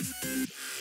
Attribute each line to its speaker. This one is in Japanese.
Speaker 1: you